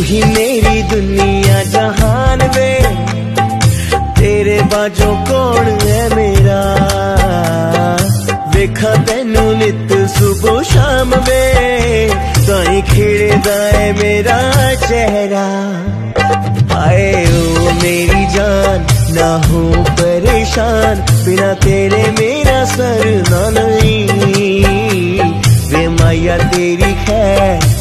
ही मेरी दुनिया जहान वे तेरे बाजो कौन है मेरा? वेखा तेनू नित सुबह शाम वे ताई खिड़दा है मेरा चेहरा। आए ओ मेरी जान, ना हो परेशान। बिना तेरे मेरा सर ना नहीं। वे माया तेरी खैर